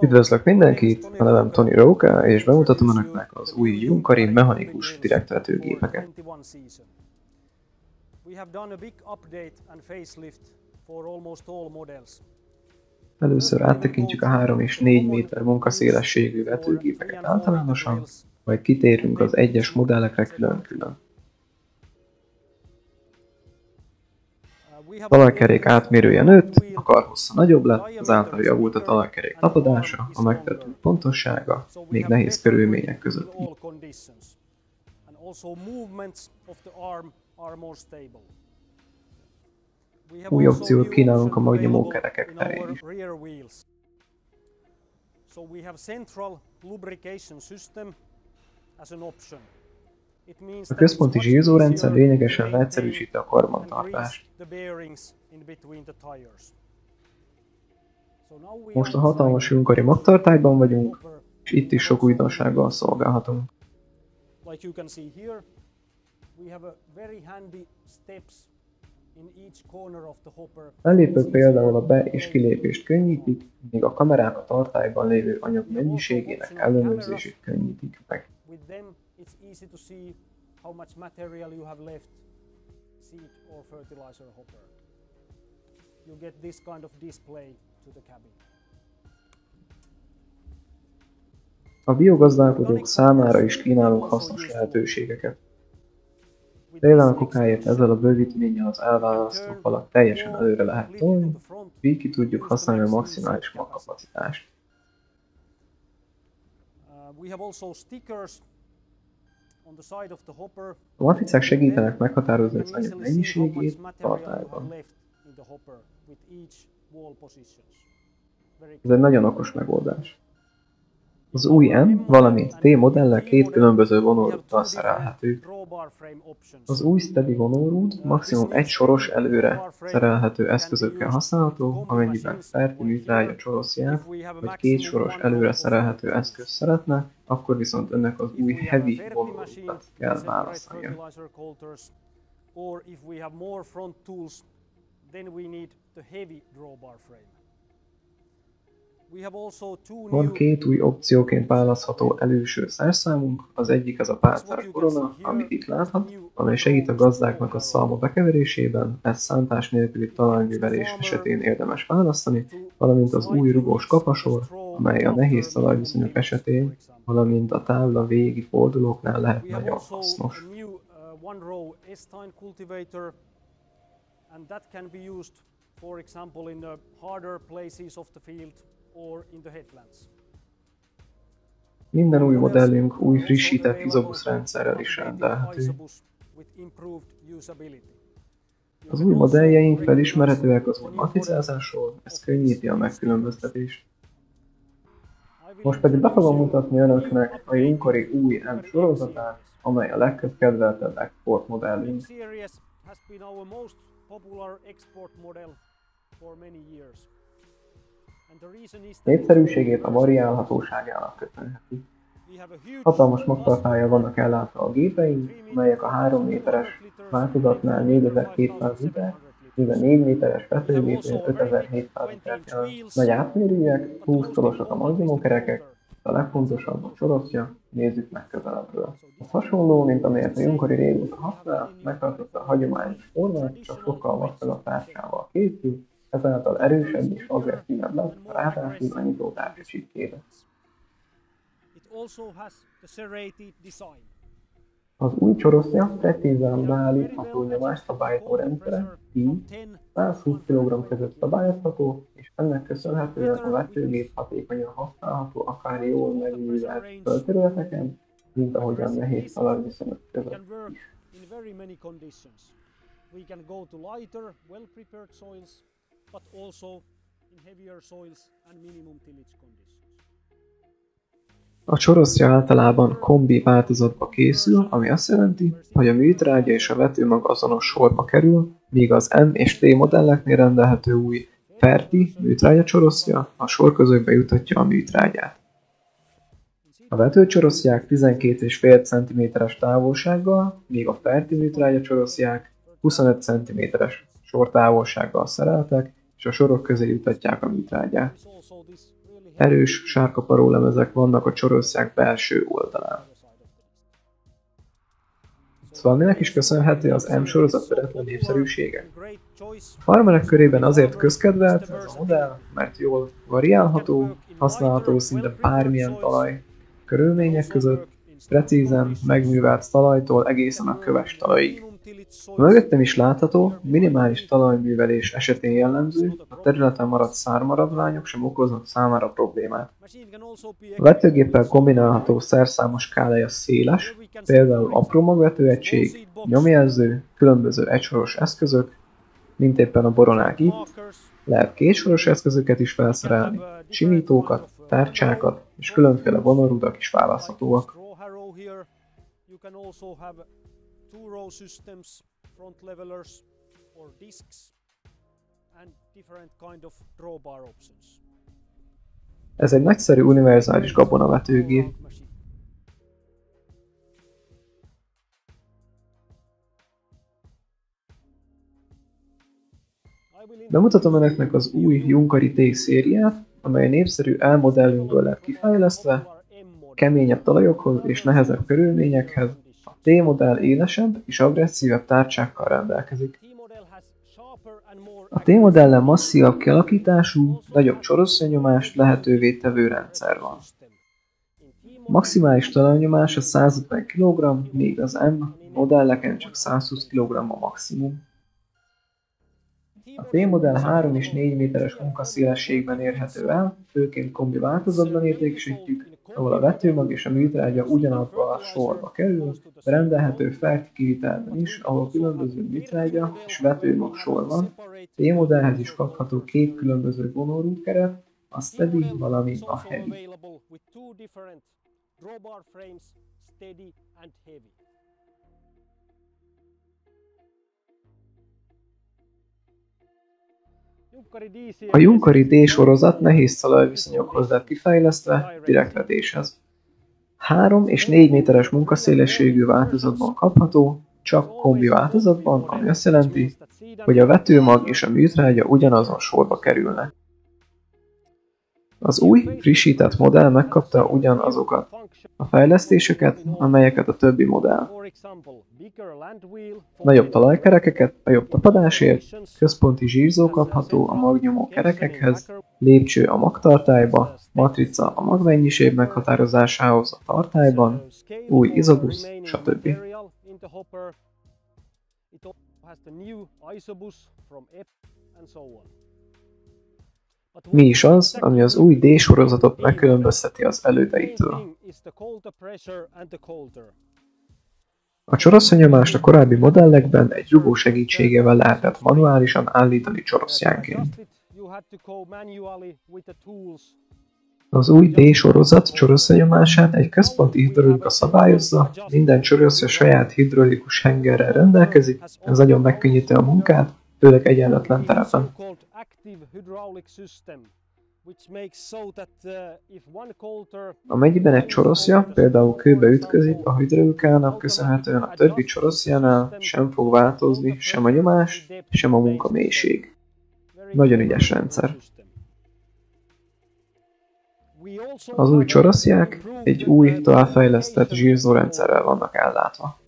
Üdvözlök mindenkit, a nevem Tony Roka, és bemutatom önöknek az új Junkari mechanikus direktvetőgépeket. Először áttekintjük a 3 és 4 méter munkaszélességű vetőgépeket általánosan, majd kitérünk az egyes modellekre külön-külön. Talajkerék átmérője nőtt, a karhossza nagyobb lett, azáltal javult a talajkerék tapadása, a megtető pontossága, még nehéz körülmények között. Új opciót kínálunk a magnyomó kerekek terén is. As an option. A központi zsírzórendszer lényegesen leegyszerűsíti a karbantartást. Most a hatalmas Junkari magtartályban vagyunk, és itt is sok újdonsággal szolgálhatunk. Ellépők például a be- és kilépést könnyítik, míg a kamerák a tartályban lévő anyag mennyiségének ellenőrzését könnyítik meg it's easy to see how much material you have left, seed or fertilizer hopper. You get this kind of display to the cabin. A biogazdálkodók számára is kínálunk hasznos lehetőségeket. Például a kukáért ezzel a bővítménnyel az elválasztó falat teljesen előre lehet tolni, így ki tudjuk használni a maximális magkapacitást. Uh, we have also stickers a matricák segítenek meghatározni az anyag mennyiségét tartályban. Ez egy nagyon okos megoldás. Az új M, valamint T modellek két különböző vonórutal szerelhető. Az új Steady vonórút maximum egy soros előre szerelhető eszközökkel használható, amennyiben Ferti műtrágya csoroszját, vagy két soros előre szerelhető eszköz szeretne, akkor viszont önnek az új Heavy vonórutat kell választania. Or if we have more front tools, then we need the heavy drawbar frame. Van két új opcióként választható előső szerszámunk, az egyik az a pálcár korona, amit itt láthat, amely segít a gazdáknak a szalma bekeverésében, ez szántás nélküli talajművelés esetén érdemes választani, valamint az új rugós kapasor, amely a nehéz talajviszonyok esetén, valamint a tábla végi fordulóknál lehet nagyon hasznos. and that can be used, for example, in the harder places of the field or in the headlands. Minden új modellünk új frissített izobusz rendszerrel is rendelhető. Az új modelljeink felismerhetőek az új matricázásról, ez könnyíti a megkülönböztetést. Most pedig be fogom mutatni önöknek a Junkari új M sorozatát, amely a legkedveltebb export modellünk. Népszerűségét a variálhatóságának köszönheti. Hatalmas magtartálya vannak ellátva a gépeink, melyek a 3 méteres változatnál 4200 liter, míg a 4 méteres vetőgépnél 5700 liter jelent. Nagy átmérőjek, 20 szorosak a maximumkerekek, a legfontosabb a csoroszja, nézzük meg közelebbről. Ez hasonló, mint amelyet a Junkari régóta használ, megtartotta a hagyományos formát, csak sokkal vastagabb tárcsával készül, ezáltal erősebb és agresszívebb lesz, a nyitótárgya csipkébe. Az új csoroszja precízen beállítható nyomás szabályozó rendszere, így 120 kg között szabályozható, és ennek köszönhetően a vetőgép hatékonyan használható akár jól megművelt földterületeken, mint ahogyan nehéz talajviszonyok között is. But also in heavier soils and minimum tillage conditions. A csoroszja általában kombi változatba készül, ami azt jelenti, hogy a műtrágya és a vetőmag azonos sorba kerül, míg az M és T modelleknél rendelhető új Ferti műtrágya csoroszja a sorközökbe jutatja a műtrágyát. A vetőcsoroszják 12,5 cm-es távolsággal, míg a Ferti műtrágya csoroszják 25 cm-es sortávolsággal szereltek, és a sorok közé jutatják a műtrágyát. erős sárkaparó lemezek vannak a csoroszják belső oldalán. Szóval minek is köszönhető az M sorozat veretlen népszerűsége? A farmerek körében azért közkedvelt ez a modell, mert jól variálható, használható szinte bármilyen talaj körülmények között, precízen megművelt talajtól egészen a köves talajig. A mögöttem is látható, minimális talajművelés esetén jellemző, a területen maradt szármaradványok sem okoznak számára problémát. A vetőgéppel kombinálható szerszámos skálája széles, például apró magvetőegység, nyomjelző, különböző egysoros eszközök, mint éppen a boronák itt, lehet kétsoros eszközöket is felszerelni, simítókat, tárcsákat és különféle vonorudak is választhatóak. Ez egy nagyszerű univerzális gabonavetőgép, Bemutatom önöknek az új Junkari T szériát, amely népszerű L modellünkből lett kifejlesztve, keményebb talajokhoz és nehezebb körülményekhez, a T modell élesebb és agresszívebb tárcsákkal rendelkezik. A T modellen masszívabb kialakítású, nagyobb csoroszonyomást lehetővé tevő rendszer van. Maximális talajnyomás a 150 kg, míg az M modelleken csak 120 kg a maximum. A T-modell 3 és 4 méteres munkaszélességben érhető el, főként kombi változatban értékesítjük, ahol a vetőmag és a műtrágya ugyanabba a sorba kerül, rendelhető felti kivitelben is, ahol különböző műtrágya és vetőmag sor van. T-modellhez is kapható két különböző vonórútkeret, a Steady, valamint a Heavy. A Junkari D sorozat nehéz talajviszonyokhoz lett kifejlesztve, direktvetéshez. 3 és 4 méteres munkaszélességű változatban kapható, csak kombi változatban, ami azt jelenti, hogy a vetőmag és a műtrágya ugyanazon sorba kerülnek. Az új, frissített modell megkapta ugyanazokat a fejlesztéseket, amelyeket a többi modell. Nagyobb talajkerekeket a jobb tapadásért, központi zsírzó kapható a magnyomó kerekekhez, lépcső a magtartályba, matrica a magmennyiség meghatározásához a tartályban, új izobusz, stb. Mi is az, ami az új D-sorozatot megkülönbözteti az elődeitől? A csoroszonyomást a korábbi modellekben egy rugó segítségével lehetett manuálisan állítani csoroszjánként. Az új D-sorozat csoroszonyomását egy központi hidrolika szabályozza, minden csoroszja saját hidrolikus hengerrel rendelkezik, ez nagyon megkönnyíti a munkát, főleg egyenletlen terepen. Amennyiben egy csoroszja például kőbe ütközik, a hidrolikának köszönhetően a többi csoroszjánál sem fog változni sem a nyomás, sem a munkamélység. Nagyon ügyes rendszer. Az új csoroszják egy új, továbbfejlesztett zsírzórendszerrel vannak ellátva.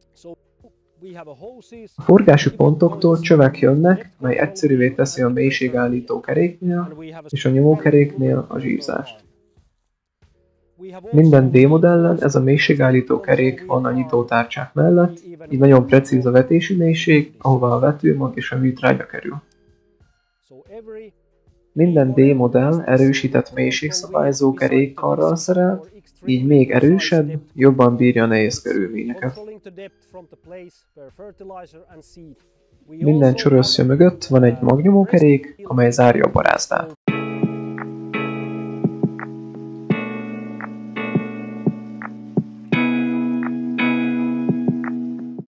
A forgási pontoktól csövek jönnek, mely egyszerűvé teszi a mélységállító keréknél és a nyomókeréknél a zsírzást. Minden D-modellen ez a mélységállító kerék van a nyitótárcsák mellett, így nagyon precíz a vetési mélység, ahova a vetőmag és a műtrágya kerül. Minden D-modell erősített mélységszabályzó kerékkarral szerelt, így még erősebb, jobban bírja a nehéz körülményeket. Minden csoroszja mögött van egy magnyomókerék, amely zárja a barázdát.